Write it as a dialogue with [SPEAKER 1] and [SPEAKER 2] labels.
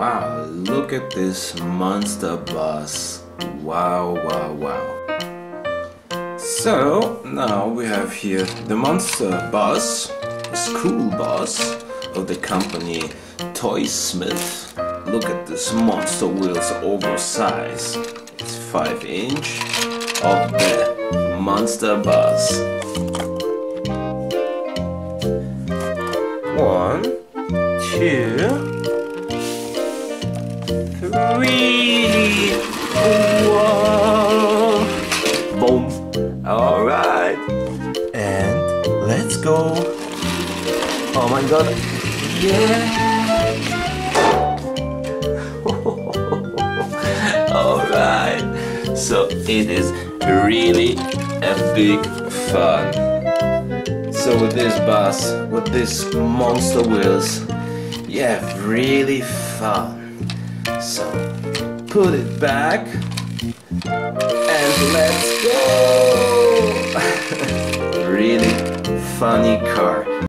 [SPEAKER 1] Wow, look at this monster bus. Wow, wow, wow. So, now we have here the monster bus, the school bus of the company Toysmith. Look at this monster wheels oversized. It's 5 inch of the monster bus. One, two, three. Whoa. Boom. All right. And let's go. Oh my god. Yeah. All right. So it is really a big fun. So with this bus, with this monster wheels, have really fun. So put it back and let's go! really funny car.